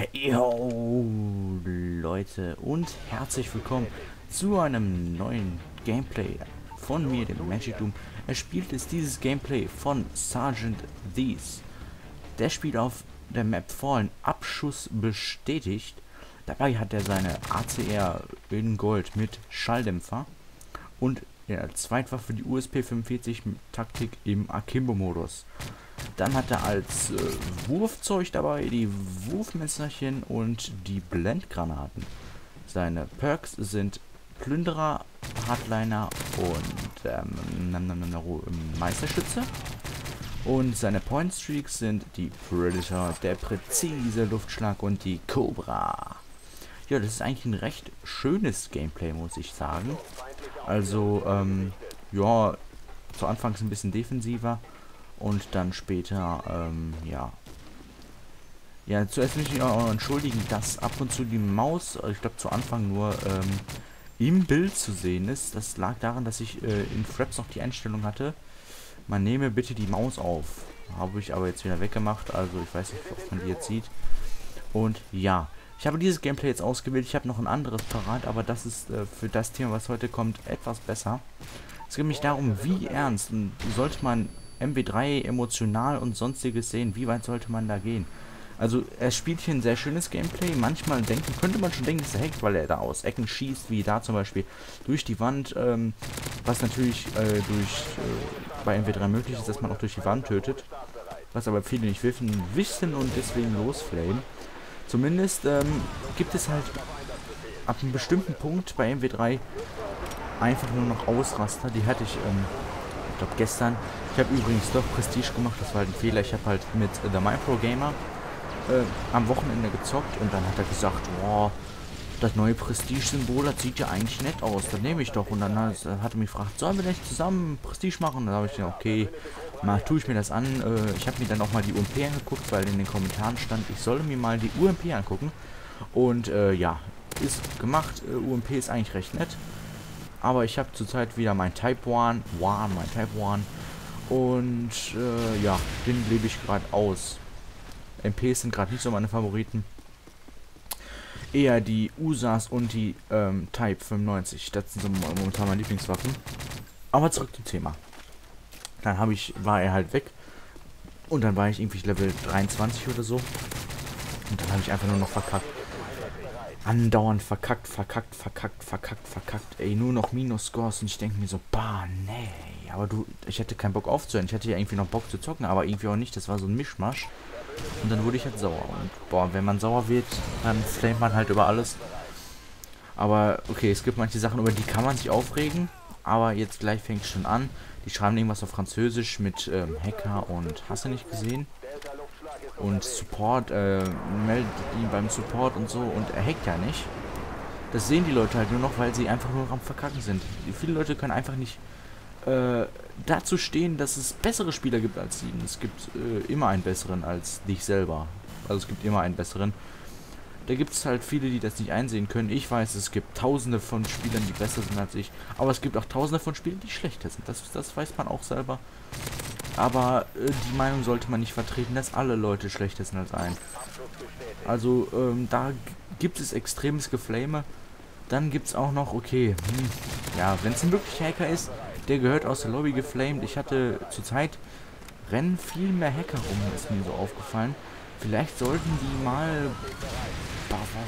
Hey, yo, Leute und herzlich willkommen zu einem neuen Gameplay von mir, dem Magic Doom. Er spielt jetzt dieses Gameplay von Sergeant These. Der spielt auf der Map Fallen Abschuss bestätigt. Dabei hat er seine ACR in Gold mit Schalldämpfer und der Zweitwaffe die USP 45 Taktik im Akimbo-Modus. Dann hat er als äh, Wurfzeug dabei die Wurfmesserchen und die Blendgranaten. Seine Perks sind Plünderer, Hardliner und ähm, Meisterschütze. Und seine Point Streaks sind die Predator, der präzise Luftschlag und die Cobra. Ja, das ist eigentlich ein recht schönes Gameplay, muss ich sagen. Also, ähm, ja, zu Anfangs ein bisschen defensiver und dann später, ähm, ja. Ja, zuerst möchte ich auch entschuldigen, dass ab und zu die Maus, ich glaube zu Anfang nur ähm, im Bild zu sehen ist. Das lag daran, dass ich äh, in Fraps noch die Einstellung hatte, man nehme bitte die Maus auf. Habe ich aber jetzt wieder weggemacht, also ich weiß nicht, ob man die jetzt sieht. Und ja, ich habe dieses Gameplay jetzt ausgewählt, ich habe noch ein anderes parat, aber das ist äh, für das Thema, was heute kommt, etwas besser. Es geht mich darum, wie ernst sollte man MW3 emotional und sonstiges sehen, wie weit sollte man da gehen? Also er spielt hier ein sehr schönes Gameplay. Manchmal denken, könnte man schon denken, dass er hackt, weil er da aus Ecken schießt, wie da zum Beispiel durch die Wand, ähm, was natürlich äh, durch äh, bei MW3 möglich ist, dass man auch durch die Wand tötet. Was aber viele nicht wissen, wissen und deswegen losflamen. Zumindest ähm, gibt es halt ab einem bestimmten Punkt bei MW3 einfach nur noch Ausraster. Die hatte ich, ähm, ich glaube gestern. Ich habe übrigens doch Prestige gemacht, das war halt ein Fehler. Ich habe halt mit der MyPro Gamer äh, am Wochenende gezockt und dann hat er gesagt, boah, das neue Prestige-Symbol, das sieht ja eigentlich nett aus, das nehme ich doch. Und dann hat, hat er mich gefragt, sollen wir nicht zusammen Prestige machen? Dann habe ich gesagt, okay, mal tue ich mir das an. Äh, ich habe mir dann auch mal die UMP angeguckt, weil in den Kommentaren stand, ich solle mir mal die UMP angucken. Und äh, ja, ist gemacht. Äh, UMP ist eigentlich recht nett. Aber ich habe zurzeit wieder mein Type 1, One, mein Type 1. Und äh, ja, den lebe ich gerade aus. MPs sind gerade nicht so meine Favoriten. Eher die USAs und die ähm, Type 95. Das sind so momentan meine Lieblingswaffen. Aber zurück zum Thema. Dann habe ich, war er halt weg. Und dann war ich irgendwie Level 23 oder so. Und dann habe ich einfach nur noch verkackt. Andauernd verkackt, verkackt, verkackt, verkackt, verkackt. Ey, nur noch Minus-Scores. Und ich denke mir so, bah, nee. Aber du, ich hätte keinen Bock aufzuhören. Ich hätte ja irgendwie noch Bock zu zocken, aber irgendwie auch nicht. Das war so ein Mischmasch. Und dann wurde ich halt sauer. Und boah, wenn man sauer wird, dann flamet man halt über alles. Aber okay, es gibt manche Sachen, über die kann man sich aufregen. Aber jetzt gleich fängt es schon an. Die schreiben irgendwas auf Französisch mit ähm, Hacker und hast du nicht gesehen? Und Support, äh, meldet ihn beim Support und so und er hackt ja nicht. Das sehen die Leute halt nur noch, weil sie einfach nur am Verkacken sind. Viele Leute können einfach nicht äh, dazu stehen, dass es bessere Spieler gibt als sie. Es gibt äh, immer einen besseren als dich selber. Also es gibt immer einen besseren. Da gibt es halt viele, die das nicht einsehen können. Ich weiß, es gibt tausende von Spielern, die besser sind als ich. Aber es gibt auch tausende von Spielern, die schlechter sind. Das, das weiß man auch selber. Aber äh, die Meinung sollte man nicht vertreten, dass alle Leute schlechter sind als ein. Also ähm, da gibt es extremes Geflame. Dann gibt es auch noch, okay, hm, ja, wenn es ein wirklich Hacker ist, der gehört aus der Lobby geflamed. Ich hatte zurzeit rennen viel mehr Hacker rum, ist mir so aufgefallen. Vielleicht sollten die mal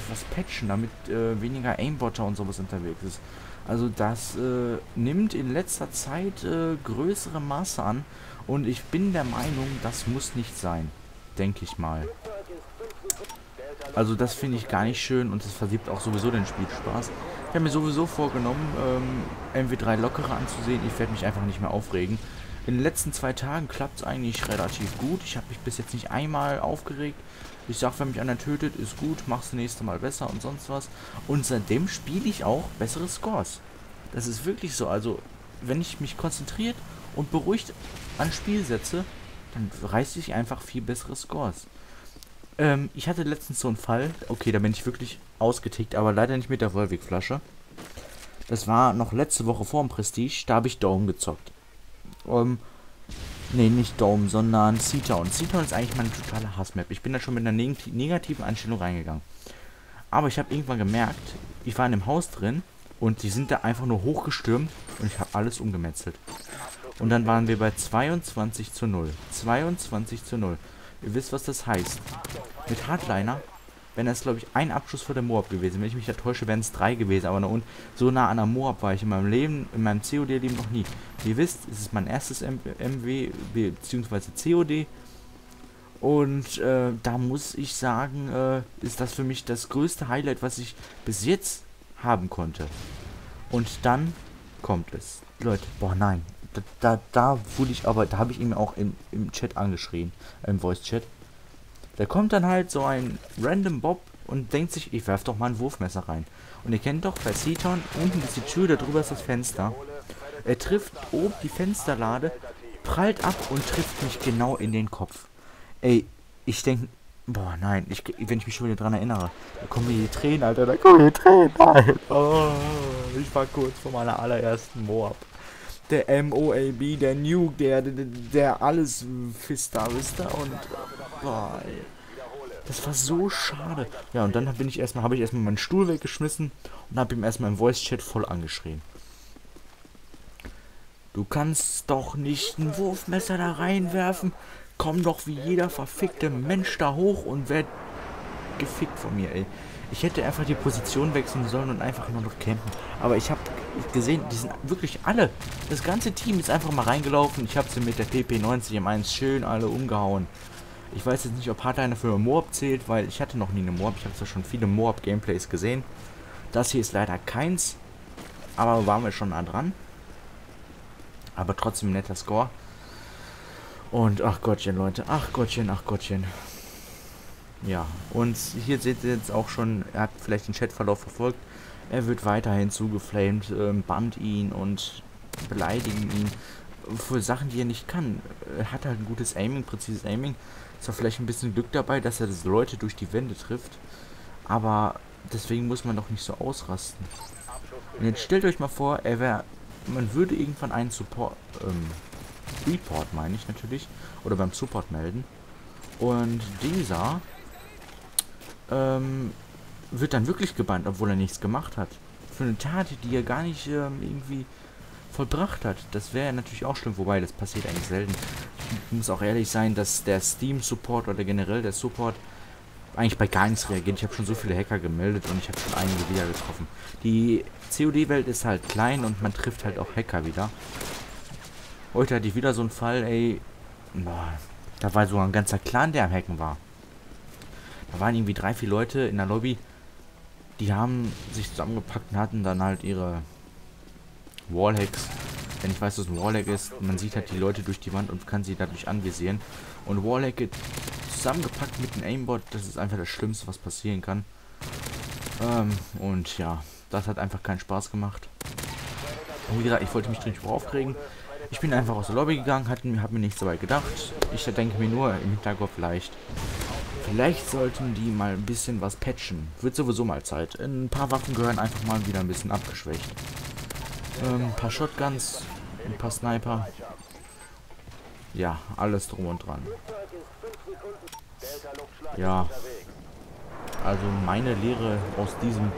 was patchen, damit äh, weniger Aimbotter und sowas unterwegs ist. Also das äh, nimmt in letzter Zeit äh, größere Maße an und ich bin der Meinung, das muss nicht sein. Denke ich mal. Also das finde ich gar nicht schön und das versiebt auch sowieso den Spielspaß. Ich habe mir sowieso vorgenommen, ähm, MW3 lockerer anzusehen. Ich werde mich einfach nicht mehr aufregen. In den letzten zwei Tagen klappt es eigentlich relativ gut. Ich habe mich bis jetzt nicht einmal aufgeregt. Ich sage, wenn mich einer tötet, ist gut, mach's das nächste Mal besser und sonst was. Und seitdem spiele ich auch bessere Scores. Das ist wirklich so. Also, wenn ich mich konzentriert und beruhigt an Spiel setze, dann reiße ich einfach viel bessere Scores. Ähm, ich hatte letztens so einen Fall. Okay, da bin ich wirklich ausgetickt, aber leider nicht mit der Volvic-Flasche. Das war noch letzte Woche vor dem Prestige. Da habe ich Dome gezockt. Ähm, Nee, nicht Dome, sondern Seatown. Seatown ist eigentlich meine totale Hassmap. Ich bin da schon mit einer neg negativen Einstellung reingegangen. Aber ich habe irgendwann gemerkt, ich war in einem Haus drin und die sind da einfach nur hochgestürmt und ich habe alles umgemetzelt. Und dann waren wir bei 22 zu 0. 22 zu 0. Ihr wisst, was das heißt. Mit Hardliner wenn es, glaube ich, ein Abschuss vor der Moab gewesen. Wenn ich mich da täusche, wären es drei gewesen. Aber und so nah an der Moab war ich in meinem Leben, in meinem COD-Leben noch nie. Wie ihr wisst, es ist mein erstes M MW bzw. COD. Und äh, da muss ich sagen, äh, ist das für mich das größte Highlight, was ich bis jetzt haben konnte. Und dann kommt es. Leute, boah nein. Da, da, da wurde ich aber, da habe ich ihn auch im, im Chat angeschrien, im Voice-Chat. Da kommt dann halt so ein random Bob und denkt sich, ich werf doch mal ein Wurfmesser rein. Und ihr kennt doch, bei Seaton, unten ist die Tür, darüber ist das Fenster. Er trifft oben die Fensterlade, prallt ab und trifft mich genau in den Kopf. Ey, ich denke, boah, nein, ich, wenn ich mich schon wieder dran erinnere, da kommen mir die Tränen, Alter, da kommen mir die Tränen, nein. Oh, ich war kurz vor meiner allerersten Moab. Der MOAB, der Nuke, der, der, der alles Fista, ihr? Und Boah. Das war so schade. Ja, und dann bin ich erstmal, habe ich erstmal meinen Stuhl weggeschmissen und habe ihm erstmal im Voice-Chat voll angeschrien. Du kannst doch nicht ein Wurfmesser da reinwerfen. Komm doch wie jeder verfickte Mensch da hoch und werd gefickt von mir, ey. Ich hätte einfach die Position wechseln sollen und einfach nur noch campen. Aber ich habe gesehen, die sind wirklich alle. Das ganze Team ist einfach mal reingelaufen. Ich habe sie mit der PP90 im 1 schön alle umgehauen. Ich weiß jetzt nicht, ob Hardliner für Moab zählt, weil ich hatte noch nie eine Moab. Ich habe zwar schon viele Moab-Gameplays gesehen. Das hier ist leider keins. Aber waren wir schon nah dran. Aber trotzdem netter Score. Und ach Gottchen, Leute. Ach Gottchen, ach Gottchen. Ja, und hier seht ihr jetzt auch schon, er hat vielleicht den Chatverlauf verfolgt. Er wird weiterhin zugeflamed, ähm, bannt ihn und beleidigen ihn für Sachen, die er nicht kann. Er hat halt ein gutes Aiming, präzises Aiming. Ist auch vielleicht ein bisschen Glück dabei, dass er das Leute durch die Wände trifft. Aber deswegen muss man doch nicht so ausrasten. Und jetzt stellt euch mal vor, er wäre. Man würde irgendwann einen Support. Ähm, Report meine ich natürlich. Oder beim Support melden. Und dieser ähm, wird dann wirklich gebannt, obwohl er nichts gemacht hat. Für eine Tat, die er gar nicht ähm, irgendwie vollbracht hat. Das wäre natürlich auch schlimm, wobei das passiert eigentlich selten. Ich muss auch ehrlich sein, dass der Steam-Support oder generell der Support eigentlich bei gar nichts reagiert. Ich habe schon so viele Hacker gemeldet und ich habe schon einige wieder getroffen. Die COD-Welt ist halt klein und man trifft halt auch Hacker wieder. Heute hatte ich wieder so einen Fall, ey. Boah, da war sogar ein ganzer Clan, der am Hacken war. Da waren irgendwie drei, vier Leute in der Lobby. Die haben sich zusammengepackt und hatten dann halt ihre Wallhacks. Wenn ich weiß, was ein Wallhack ist, man sieht halt die Leute durch die Wand und kann sie dadurch anvisieren. Und Wallhack zusammengepackt mit einem Aimbot, das ist einfach das Schlimmste, was passieren kann. Ähm, und ja, das hat einfach keinen Spaß gemacht. Und wie gesagt, ich wollte mich nicht aufregen. Ich bin einfach aus der Lobby gegangen, habe mir nichts dabei gedacht. Ich denke mir nur im Hinterkopf vielleicht, vielleicht sollten die mal ein bisschen was patchen. Wird sowieso mal Zeit. Ein paar Waffen gehören einfach mal wieder ein bisschen abgeschwächt. Ähm, ein paar Shotguns, ein paar Sniper. Ja, alles drum und dran. Ja. Also meine Lehre aus diesem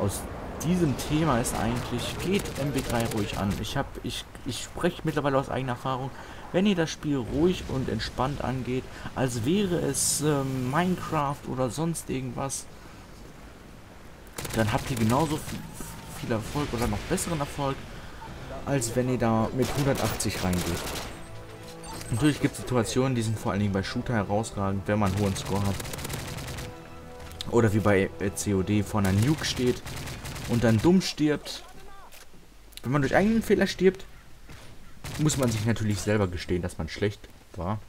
aus diesem Thema ist eigentlich, geht MB3 ruhig an. Ich habe, ich, ich spreche mittlerweile aus eigener Erfahrung, wenn ihr das Spiel ruhig und entspannt angeht, als wäre es ähm, Minecraft oder sonst irgendwas, dann habt ihr genauso viel, Erfolg oder noch besseren Erfolg, als wenn ihr da mit 180 reingeht. Natürlich gibt es Situationen, die sind vor allen Dingen bei Shooter herausragend, wenn man einen hohen Score hat. Oder wie bei äh, COD vor einer Nuke steht und dann dumm stirbt. Wenn man durch eigenen Fehler stirbt, muss man sich natürlich selber gestehen, dass man schlecht war.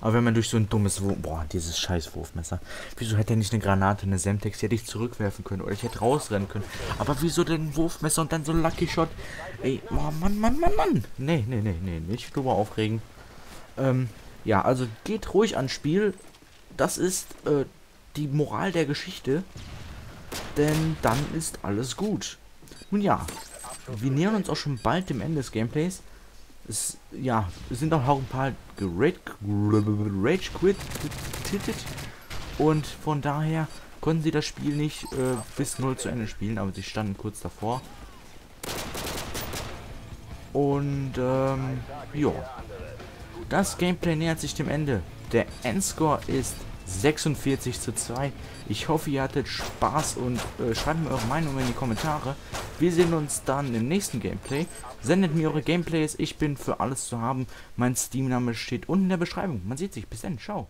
Aber wenn man durch so ein dummes Wurf... Boah, dieses scheiß Wurfmesser. Wieso hätte er nicht eine Granate, eine Semtex? Die hätte ich zurückwerfen können. Oder ich hätte rausrennen können. Aber wieso denn ein Wurfmesser und dann so ein Lucky Shot? Ey, oh Mann, Mann, Mann, Mann. Nee, nee, nee, nee. Nicht drüber aufregen. Ähm, ja, also geht ruhig ans Spiel. Das ist äh, die Moral der Geschichte. Denn dann ist alles gut. Nun ja, wir nähern uns auch schon bald dem Ende des Gameplays. es, ja, es sind auch ein paar Rage, Quit und von daher konnten sie das Spiel nicht äh, bis 0 zu Ende spielen, aber sie standen kurz davor. Und ähm, ja, das Gameplay nähert sich dem Ende. Der Endscore ist 46 zu 2. Ich hoffe, ihr hattet Spaß und äh, schreibt mir eure Meinung in die Kommentare. Wir sehen uns dann im nächsten Gameplay. Sendet mir eure Gameplays. Ich bin für alles zu haben. Mein Steam-Name steht unten in der Beschreibung. Man sieht sich. Bis dann. Ciao.